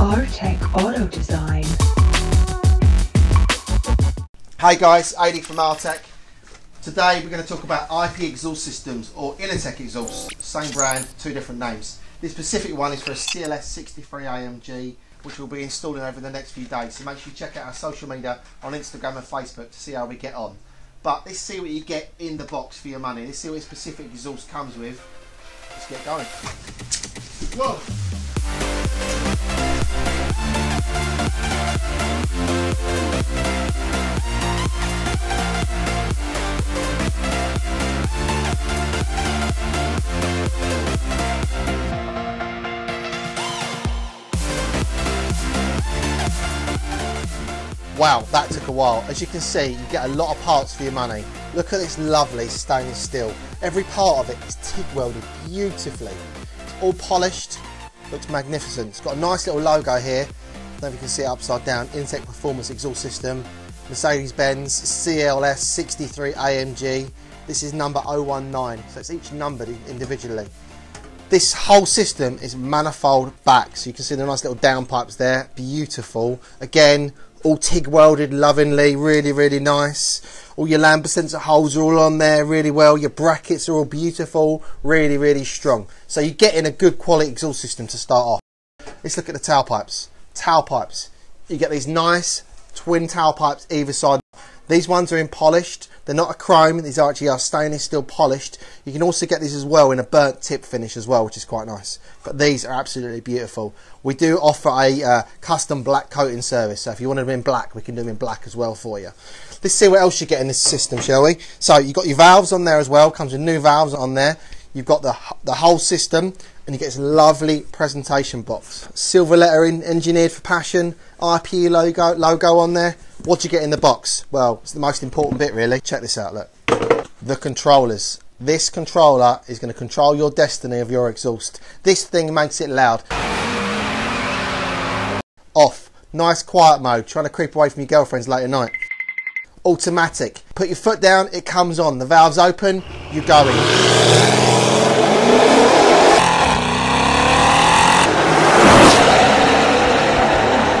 Rtec Auto Design. Hey guys, AD from Rtec. Today we're going to talk about IP exhaust systems or Innotech exhaust, same brand, two different names. This specific one is for a CLS 63 AMG which we'll be installing over the next few days. So make sure you check out our social media on Instagram and Facebook to see how we get on. But let's see what you get in the box for your money. Let's see what specific exhaust comes with. Let's get going. Whoa! Wow, that took a while. As you can see, you get a lot of parts for your money. Look at this lovely stainless steel. Every part of it is TIG welded beautifully. It's all polished, looks magnificent. It's got a nice little logo here. I don't know if you can see it upside down. Innotech Performance Exhaust System, Mercedes-Benz CLS 63 AMG. This is number 019, so it's each numbered individually. This whole system is manifold back, so you can see the nice little downpipes there, beautiful. Again, all TIG welded lovingly, really, really nice. All your lambda sensor holes are all on there really well. Your brackets are all beautiful, really, really strong. So you're getting a good quality exhaust system to start off. Let's look at the tailpipes. Tailpipes. You get these nice twin tailpipes either side. These ones are in polished. They're not a chrome. These actually are stainless steel polished. You can also get these as well in a burnt tip finish as well, which is quite nice. But these are absolutely beautiful. We do offer a uh, custom black coating service. So if you want them in black, we can do them in black as well for you. Let's see what else you get in this system, shall we? So you've got your valves on there as well. Comes with new valves on there. You've got the, the whole system and you get this lovely presentation box. Silver lettering, engineered for passion, IPE logo, logo on there. What do you get in the box? Well, it's the most important bit really. Check this out, look. The controllers. This controller is going to control your destiny of your exhaust. This thing makes it loud. Off. Nice quiet mode. Trying to creep away from your girlfriends late at night. Automatic. Put your foot down, it comes on. The valve's open, you're going.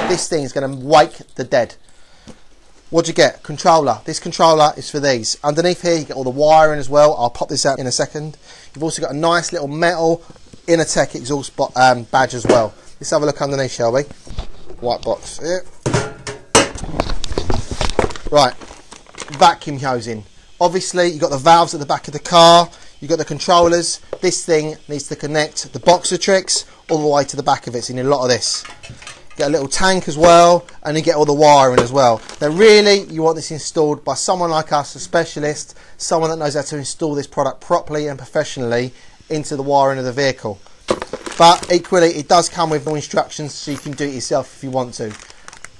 This thing is going to wake the dead. What do you get? Controller. This controller is for these. Underneath here, you get all the wiring as well. I'll pop this out in a second. You've also got a nice little metal Innotech exhaust um, badge as well. Let's have a look underneath, shall we? White box here. Right, vacuum hosing. Obviously, you've got the valves at the back of the car. You've got the controllers. This thing needs to connect the boxer tricks all the way to the back of it. So you need a lot of this get a little tank as well, and you get all the wiring as well. Now, really, you want this installed by someone like us, a specialist, someone that knows how to install this product properly and professionally into the wiring of the vehicle. But equally, it does come with no instructions, so you can do it yourself if you want to.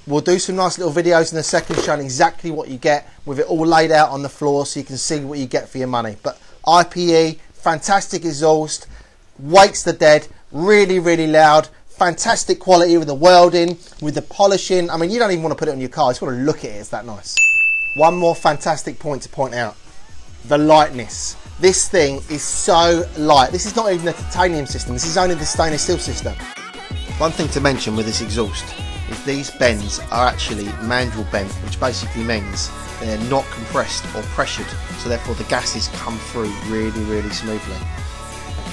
We'll do some nice little videos in a second showing exactly what you get with it all laid out on the floor so you can see what you get for your money. But IPE, fantastic exhaust, wakes the dead, really, really loud, fantastic quality with the welding, with the polishing. I mean, you don't even want to put it on your car. You just want to look at it. It's that nice. One more fantastic point to point out. The lightness. This thing is so light. This is not even a titanium system. This is only the stainless steel system. One thing to mention with this exhaust is these bends are actually mandrel bent, which basically means they're not compressed or pressured, so therefore the gases come through really, really smoothly.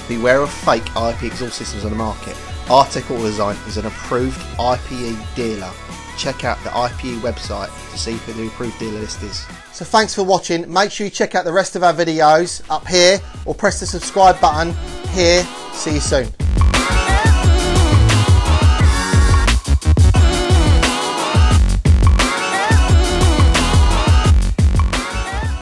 Beware of fake IP exhaust systems on the market. Rtec Auto Design is an approved IPE dealer. Check out the IPE website to see who the approved dealer list is. So thanks for watching. Make sure you check out the rest of our videos up here or press the subscribe button here. See you soon.